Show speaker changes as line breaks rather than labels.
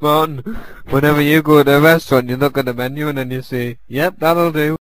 Man, whenever you go to a restaurant, you look at the menu and then you say, yep, that'll do.